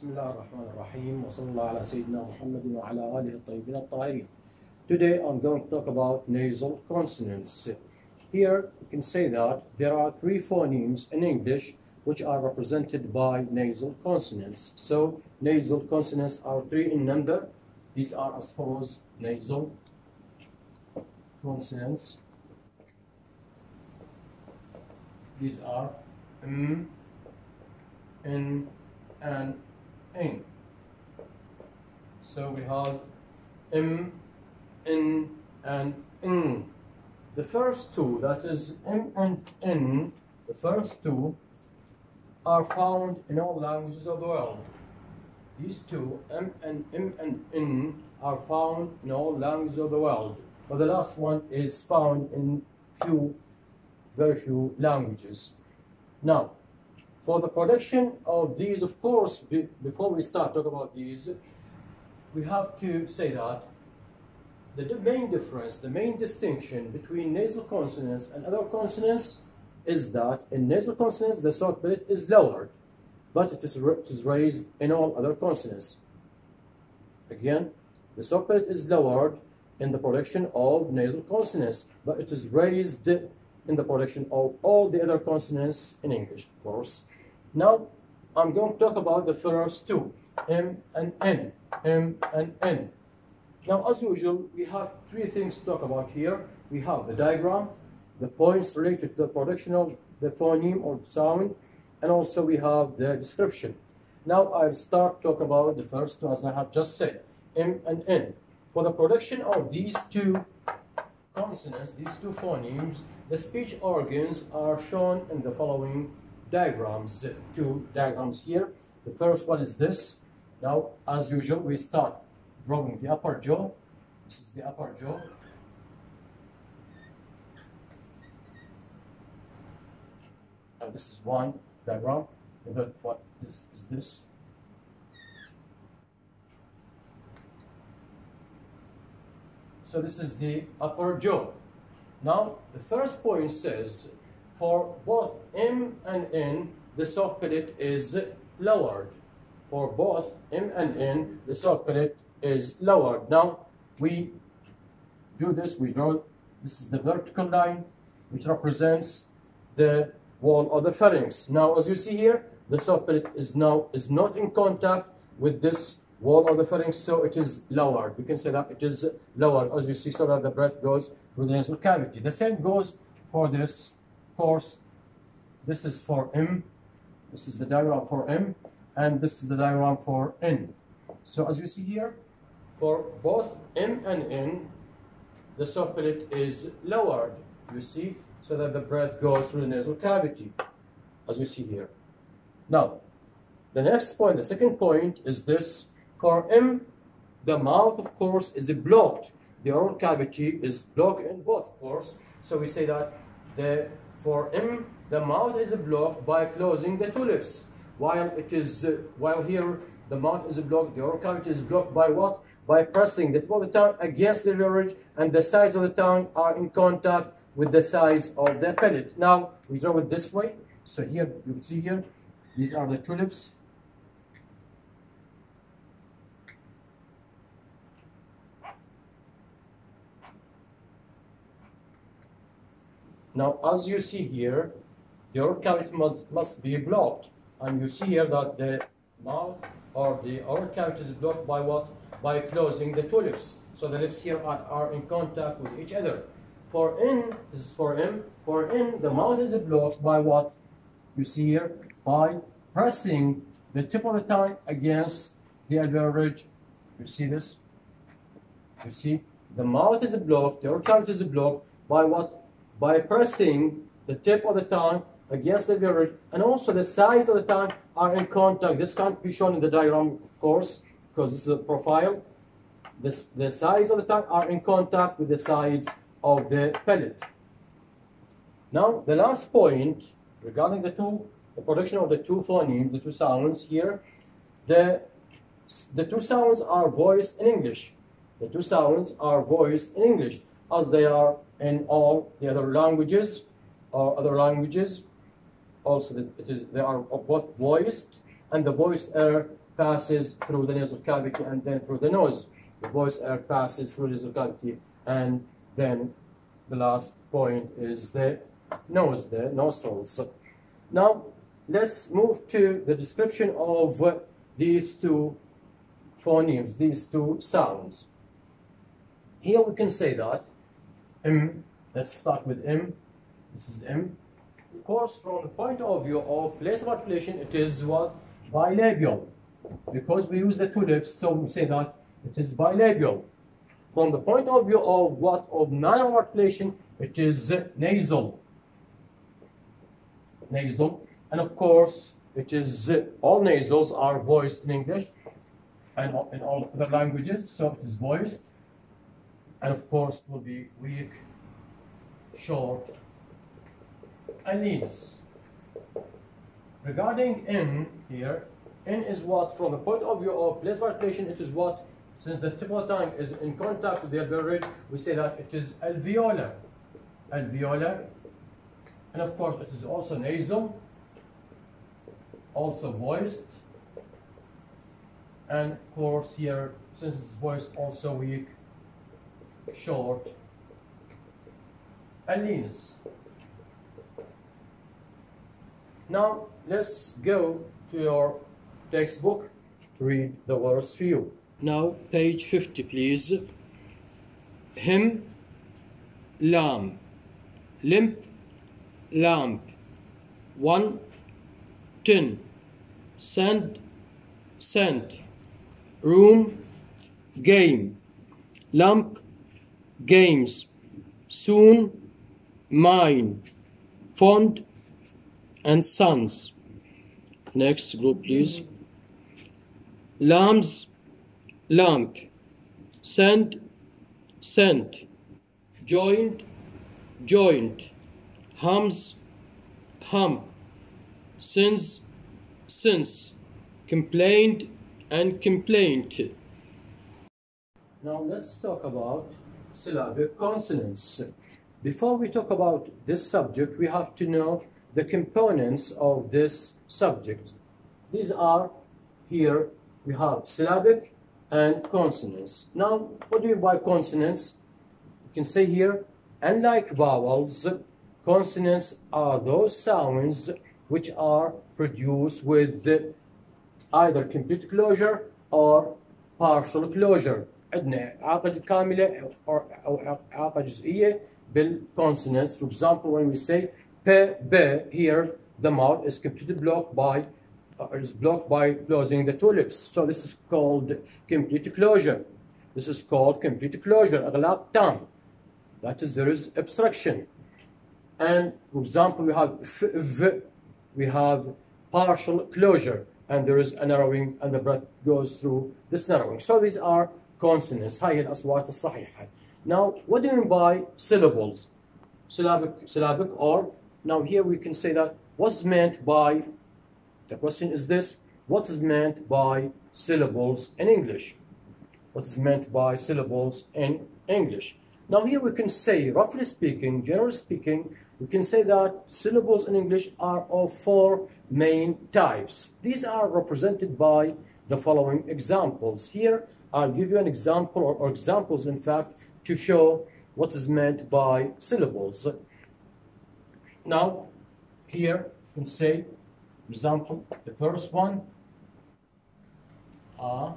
بسم الله الرحمن الرحيم وصلى الله على سيدنا محمد وعلى آله الطيبين الطاهرين. Today I'm going to talk about nasal consonants. Here you can say that there are three phonemes in English which are represented by nasal consonants. So nasal consonants are three in number. These are as follows nasal consonants. These are m, n, and n. So we have m, n, and n. The first two, that is m and n, the first two are found in all languages of the world. These two, m and m and n, are found in all languages of the world. But the last one is found in few, very few languages. Now, for the production of these, of course, be, before we start talking about these, we have to say that the main difference, the main distinction between nasal consonants and other consonants is that in nasal consonants the soft palate is lowered, but it is, it is raised in all other consonants. Again, the soft palate is lowered in the production of nasal consonants, but it is raised in the production of all the other consonants in English, of course. Now, I'm going to talk about the first two, M and N, M and N. Now, as usual, we have three things to talk about here. We have the diagram, the points related to the production of the phoneme or the sound, and also we have the description. Now, I'll start talk about the first two, as I have just said, M and N. For the production of these two consonants, these two phonemes, the speech organs are shown in the following diagrams. Two diagrams here. The first one is this. Now, as usual, we start drawing the upper jaw. This is the upper jaw. Now, this is one diagram. The what is, is this? So this is the upper jaw. Now, the first point says for both M and N, the soft palate is lowered. For both M and N, the soft palate is lowered. Now, we do this, we draw, this is the vertical line, which represents the wall of the pharynx. Now, as you see here, the soft palate is now is not in contact with this wall of the pharynx, so it is lowered. We can say that it is lowered, as you see, so that the breath goes through the nasal cavity. The same goes for this course. This is for M. This is the diagram for M, and this is the diagram for N. So as you see here, for both M and N, the soft palate is lowered, you see, so that the breath goes through the nasal cavity, as you see here. Now, the next point, the second point is this. For M, the mouth, of course, is blocked. The oral cavity is blocked in both, of course. So we say that the for M, the mouth is blocked by closing the two lips. While it is, uh, while here the mouth is blocked, the oral cavity is blocked by what? By pressing the tip of the tongue against the ridge, and the sides of the tongue are in contact with the sides of the palate. Now we draw it this way. So here you see here, these are the two lips. Now, as you see here, the oral must, must be blocked. And you see here that the mouth or the oral cavity is blocked by what? By closing the two lips. So the lips here are, are in contact with each other. For in, this is for M, for in, the mouth is blocked by what? You see here, by pressing the tip of the tongue against the alveolar ridge. You see this? You see? The mouth is blocked, the oral cavity is blocked by what? By pressing the tip of the tongue against the ridge, and also the sides of the tongue are in contact. This can't be shown in the diagram, of course, because this is a profile. This, the sides of the tongue are in contact with the sides of the palate. Now, the last point regarding the two, the production of the two phonemes, the two sounds here, the, the two sounds are voiced in English. The two sounds are voiced in English as they are in all the other languages or other languages. Also, it is they are both voiced, and the voiced air passes through the nasal cavity and then through the nose. The voice air passes through the nasal cavity and then the last point is the nose, the nostrils. Now, let's move to the description of these two phonemes, these two sounds. Here we can say that M, let's start with M, this is M. Of course, from the point of view of place of articulation, it is what? Bilabial. Because we use the two lips, so we say that it is bilabial. From the point of view of what? Of manner articulation, it is nasal. Nasal. And of course, it is all nasals are voiced in English and in all other languages, so it is voiced. And of course, it will be weak, short, and lenis. Regarding N here, N is what, from the point of view of place articulation, it is what, since the tip of the tongue is in contact with the alveolar we say that it is alveolar. Alveolar. And of course, it is also nasal, also voiced. And of course, here, since it's voiced, also weak, short, lenis. Now, let's go to your textbook to read the words for you. Now, page 50, please. Him, lamb, limp, lamp, one, tin, send, scent, room, game, lamp, games, soon, mine, fond, and sons. Next group, please. Lambs, lamp, send, sent, joint, joint, hums, hump, sins, since, complained, and complaint. Now let's talk about syllabic consonants. Before we talk about this subject, we have to know the components of this subject. These are here we have syllabic and consonants. Now, what do you mean by consonants? You can say here, unlike vowels, consonants are those sounds which are produced with either complete closure or partial closure. عندنا إعاقة كاملة أو إعاقة جزئية بالconsonants. For example, when we say P, B, here the mouth is completely blocked by uh, is blocked by closing the two lips. So this is called complete closure. This is called complete closure, إغلاق تام. That is, there is obstruction. And for example, we have f, v, we have partial closure, and there is a narrowing, and the breath goes through this narrowing. So these are consonants. هاي الأصوات الصحيحة. Now, what do you mean by syllables? Syllabic, syllabic or now here we can say that what's meant by, the question is this, what is meant by syllables in English? What is meant by syllables in English? Now here we can say, roughly speaking, generally speaking, we can say that syllables in English are of four main types. These are represented by the following examples. Here, I'll give you an example, or, or examples, in fact, to show what is meant by syllables. Now, here you can say, for example, the first one, a,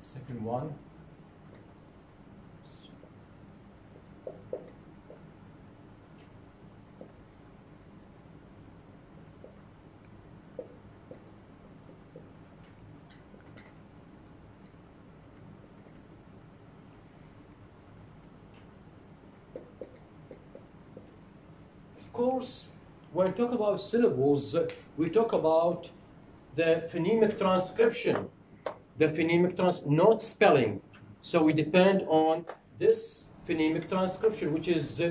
second one, course, when we talk about syllables, uh, we talk about the phonemic transcription, the phonemic trans, not spelling. So we depend on this phonemic transcription, which is uh,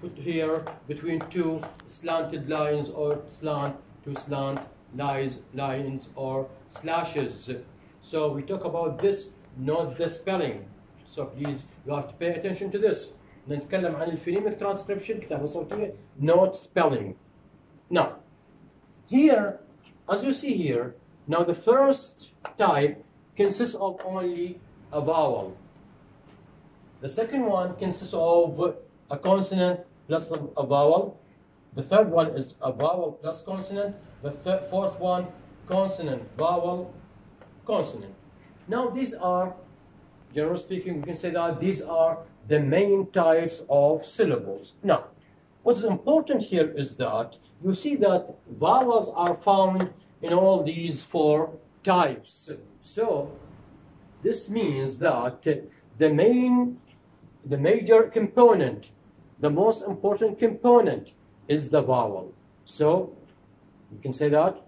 put here between two slanted lines or slant, to slant lines, lines or slashes. So we talk about this, not the spelling. So please, you have to pay attention to this. نتكلم عن الفينيميك ترانسكريبشن كتابة صوتية not spelling now here as you see here, now the first type consists of only a vowel. The second one consists of a consonant plus a vowel. The third one is a vowel plus consonant. The third, fourth one, consonant, vowel, consonant. Now these are, generally speaking, we can say that these are the main types of syllables. Now, what's important here is that you see that vowels are found in all these four types. So this means that the main, the major component, the most important component is the vowel. So you can say that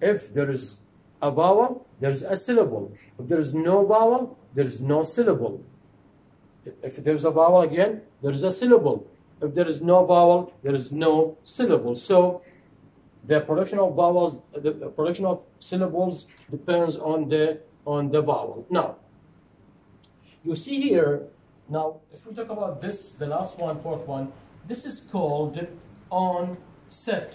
if there is a vowel, there is a syllable. If there is no vowel, there is no syllable. If there is a vowel again, there is a syllable. If there is no vowel, there is no syllable. So the production of vowels, the production of syllables depends on the on the vowel. Now, you see here, now if we talk about this, the last one, fourth one, this is called onset.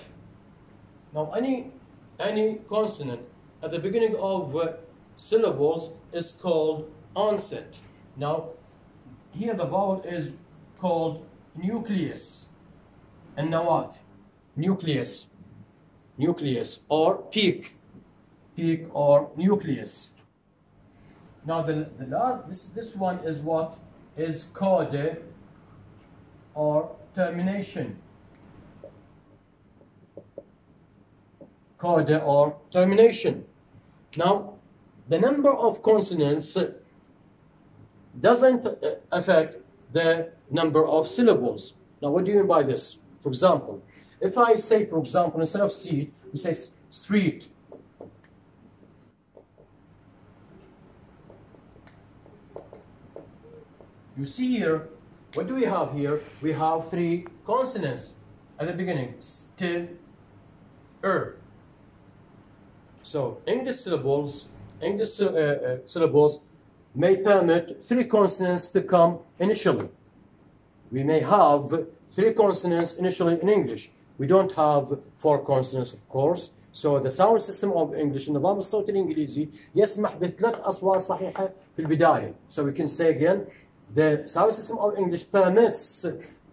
Now any any consonant at the beginning of uh, syllables is called onset. Now here the vowel is called nucleus and now what? Nucleus nucleus or peak, peak or nucleus. Now the, the last, this, this one is what? Is coda or termination. Coda or termination. Now, the number of consonants doesn't uh, affect the number of syllables. Now, what do you mean by this? For example, if I say, for example, instead of seat, we say street. You see here, what do we have here? We have three consonants at the beginning. St, er. So English syllables, English uh, uh, syllables may permit three consonants to come initially. We may have three consonants initially in English. We don't have four consonants of course. So the sound system of English النظام الصوتي الإنجليزي يسمح بثلاث أصوات صحيحة في البداية. So we can say again, the sound system of English permits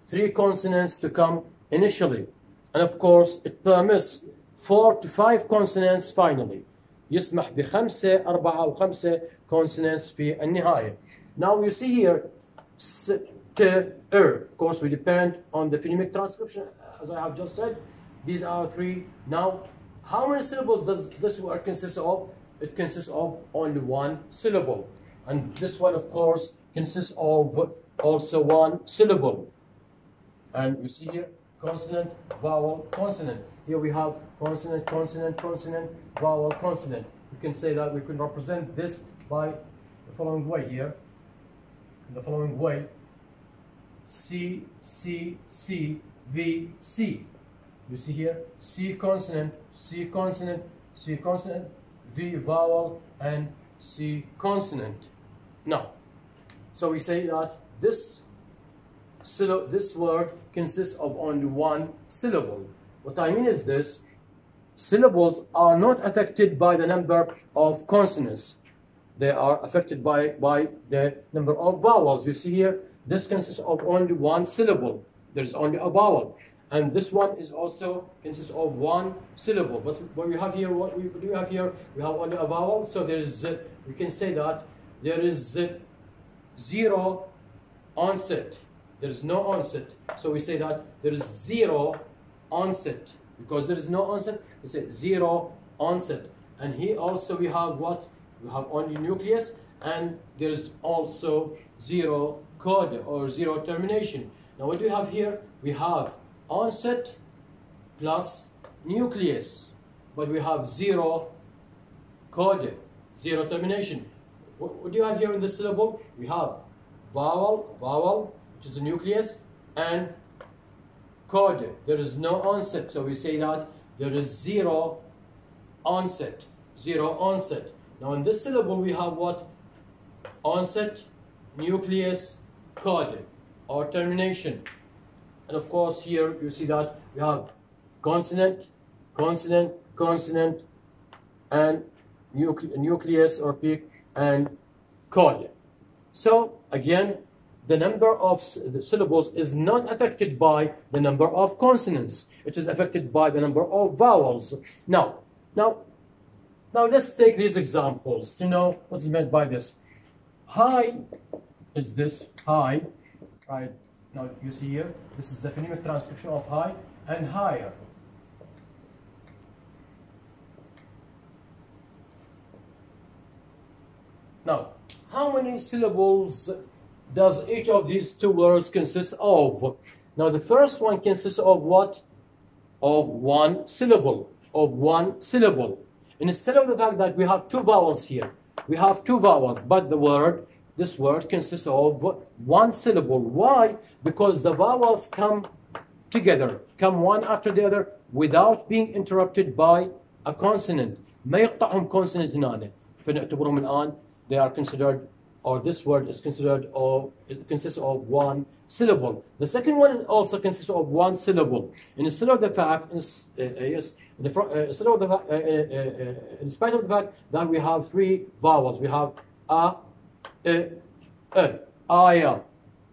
three consonants to come initially. And of course, it permits four to five consonants finally. يسمح بخمسة أربعة أو خمسة consonants في النهاية. Now you see here, s, t, er. Of course, we depend on the phonemic transcription as I have just said, these are three. Now, how many syllables does this word consist of? It consists of only one syllable. And this one, of course, consists of also one syllable. And you see here, consonant, vowel, consonant. Here we have consonant, consonant, consonant, vowel, consonant. We can say that we can represent this by the following way here. In the following way, C, C, C, V, C. You see here, C consonant, C consonant, C consonant, V vowel, and C consonant. Now, so we say that this, this word consists of only one syllable. What I mean is this, syllables are not affected by the number of consonants. They are affected by, by the number of vowels. You see here, this consists of only one syllable there's only a vowel. And this one is also consists of one syllable. But what we have here, what we do have here, we have only a vowel. So there is, we can say that there is zero onset. There is no onset. So we say that there is zero onset. Because there is no onset, we say zero onset. And here also we have what? We have only nucleus and there is also zero coda or zero termination. Now what do we have here? We have onset plus nucleus, but we have zero coda, zero termination. What, what do you have here in the syllable? We have vowel, vowel, which is the nucleus, and coda. There is no onset, so we say that there is zero onset, zero onset. Now in this syllable we have what? Onset, nucleus, coda or termination. And of course, here you see that we have consonant, consonant, consonant, and nucle- nucleus or peak and chord. So again, the number of syllables is not affected by the number of consonants. It is affected by the number of vowels. Now, now, now let's take these examples to know what's meant by this. High is this high, right? Now you see here, this is the phonemic transcription of high and higher. Now, how many syllables does each of these two words consist of? Now, the first one consists of what? Of one syllable. Of one syllable. Instead of the fact that we have two vowels here, we have two vowels, but the word, this word consists of one syllable. Why? Because the vowels come together, come one after the other without being interrupted by a consonant. ما يقطعهم consonant هنا فنعتبرهم الآن they are considered or this word is considered of it consists of one syllable. The second one is also consists of one syllable. Instead of the fact, uh, uh, yes, in, the, uh, instead of the, fa- uh, in spite of the fact that we have three vowels, we have a, aya,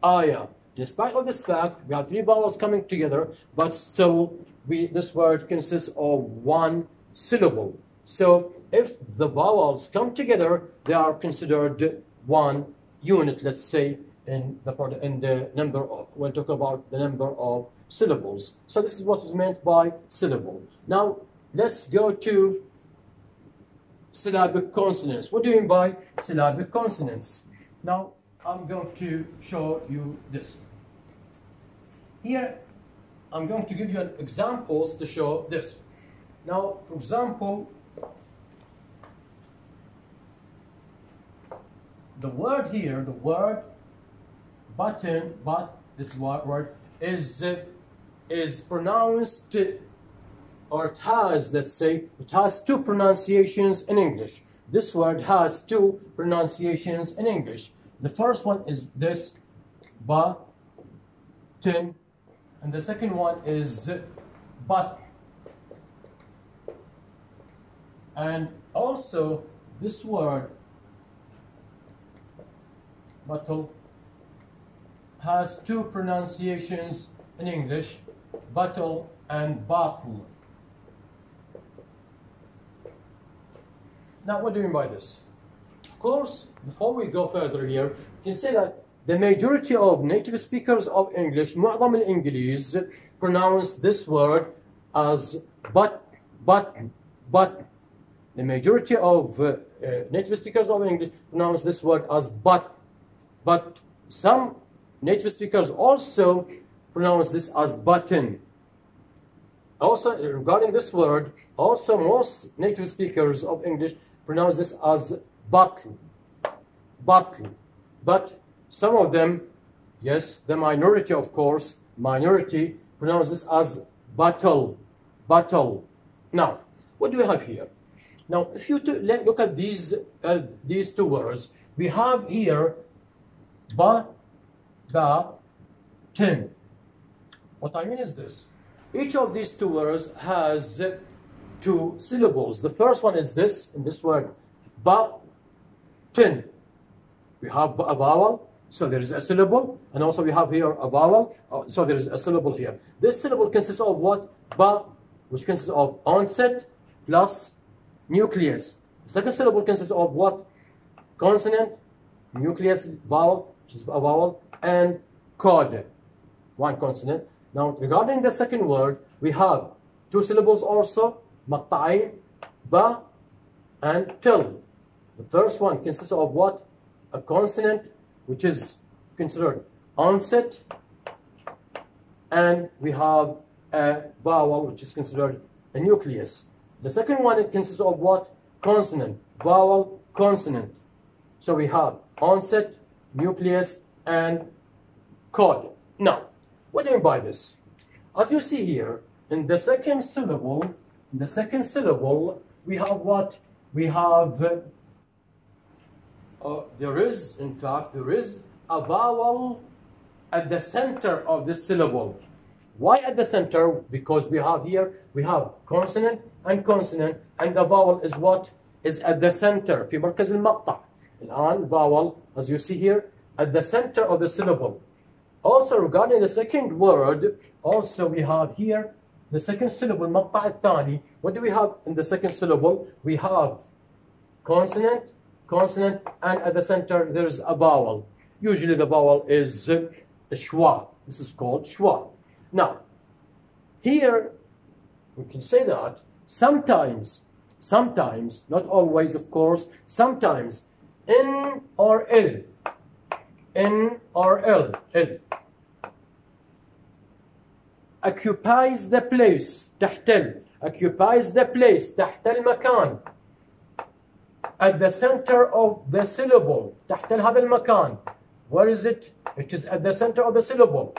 aya. In spite of this fact, we have three vowels coming together, but still, we this word consists of one syllable. So if the vowels come together, they are considered one unit, let's say, in the in the number of, when talking about the number of syllables. So this is what is meant by syllable. Now let's go to syllabic consonants. What do you mean by syllabic consonants? Now I'm going to show you this. Here I'm going to give you an examples to show this. Now, for example, the word here, the word button, but this word is is pronounced or it has, let's say, it has two pronunciations in English. This word has two pronunciations in English. The first one is this button, and the second one is but. And also, this word battle has two pronunciations in English, battle and battle. Now, what do you mean by this? Of course, before we go further here, you can say that the majority of native speakers of English, معظم الإنجليز, pronounce this word as but, but, but. The majority of uh, uh, native speakers of English pronounce this word as but, but some native speakers also pronounce this as button. Also, regarding this word, also most native speakers of English pronounce this as bottle, bottle. But some of them, yes, the minority, of course, minority pronounce this as battle, battle. Now, what do we have here? Now, if you look at these uh, these two words, we have here ba, ba, tin. What I mean is this: each of these two words has two syllables. The first one is this in this word, ba, tin. We have a vowel, so there is a syllable, and also we have here a vowel, uh, so there is a syllable here. This syllable consists of what? Ba, which consists of onset plus nucleus. The second syllable consists of what? Consonant, nucleus, vowel, which is a vowel, and cod, one consonant. Now, regarding the second word, we have two syllables also, maqta'i, ba, and til. The first one consists of what? A consonant, which is considered onset, and we have a vowel, which is considered a nucleus. The second one, it consists of what? Consonant, vowel, consonant. So we have onset, nucleus, and chord. Now, what do you mean by this? As you see here, in the second syllable, in the second syllable, we have what? We have, uh, uh, there is, in fact, there is a vowel at the center of this syllable. Why at the center? Because we have here, we have consonant and consonant and the vowel is what is at the center في مركز المقطع الآن vowel as you see here at the center of the syllable also regarding the second word also we have here the second syllable المقطع الثاني what do we have in the second syllable we have consonant consonant and at the center there's a vowel usually the vowel is schwa this is called schwa now here we can say that sometimes sometimes not always of course sometimes n or l n or l l occupies the place تحتل occupies the place تحت المكان at the center of the syllable تحت هذا المكان where is it it is at the center of the syllable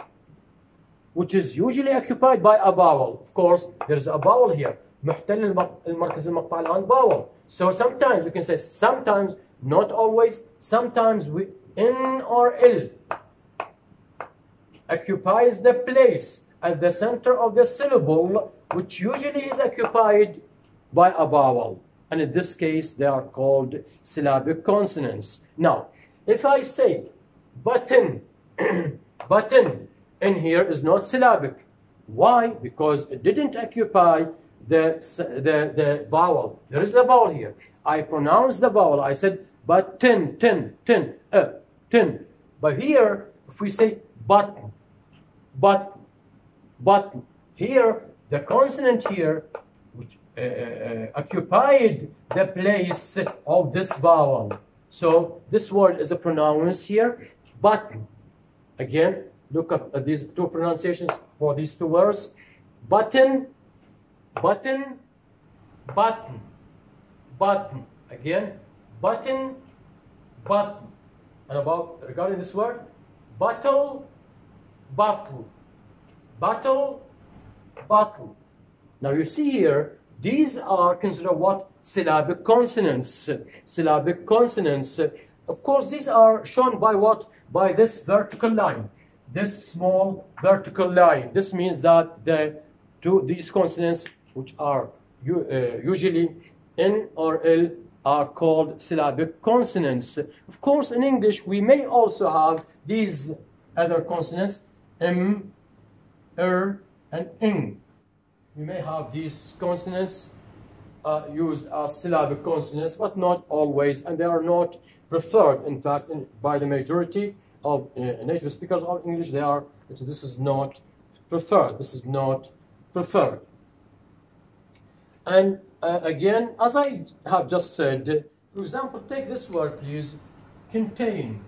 which is usually occupied by a vowel of course there is a vowel here محتل المركز المقطع الآن vowel so sometimes we can say sometimes not always sometimes we n or l occupies the place at the center of the syllable which usually is occupied by a vowel. And in this case they are called syllabic consonants. Now if I say button button in here is not syllabic. Why? Because it didn't occupy the, the, the vowel. There is a vowel here. I pronounce the vowel. I said but tin tin tin uh, tin. But here if we say button but but here the consonant here which uh, uh, occupied the place of this vowel. So this word is a pronounced here button again look up at these two pronunciations for these two words. Button button button button. Again button button. And about regarding this word bottle bottle. Bottle bottle. Now you see here these are considered what? Syllabic consonants. Syllabic consonants. Of course these are shown by what? By this vertical line. This small vertical line. This means that the two these consonants which are uh, usually N or L are called syllabic consonants. Of course, in English, we may also have these other consonants, M, R, and N. We may have these consonants uh, used as syllabic consonants, but not always, and they are not preferred, in fact, in, by the majority of uh, native speakers of English. They are, this is not preferred, this is not preferred. And uh, again, as I have just said, for example, take this word, please, contain.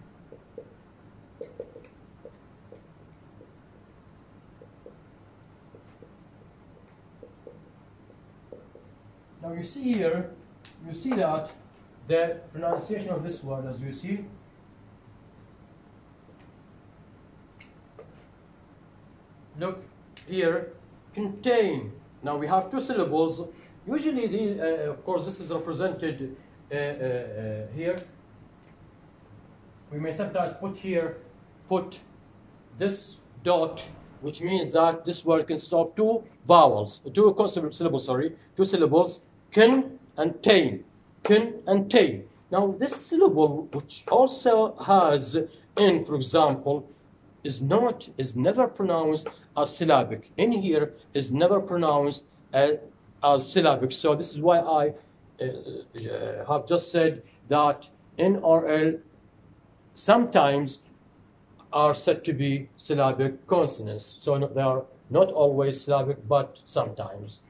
Now you see here, you see that the pronunciation of this word, as you see, look here, contain. Now we have two syllables Usually, the, uh, of course, this is represented uh, uh, uh, here. We may sometimes put here, put this dot, which means that this word consists of two vowels, two syllables, sorry, two syllables, kin and tain, kin and tain. Now, this syllable, which also has in, for example, is not, is never pronounced as syllabic. In here is never pronounced as as syllabic. So this is why I uh, uh have just said that NRL sometimes are said to be syllabic consonants. So they are not always syllabic, but sometimes.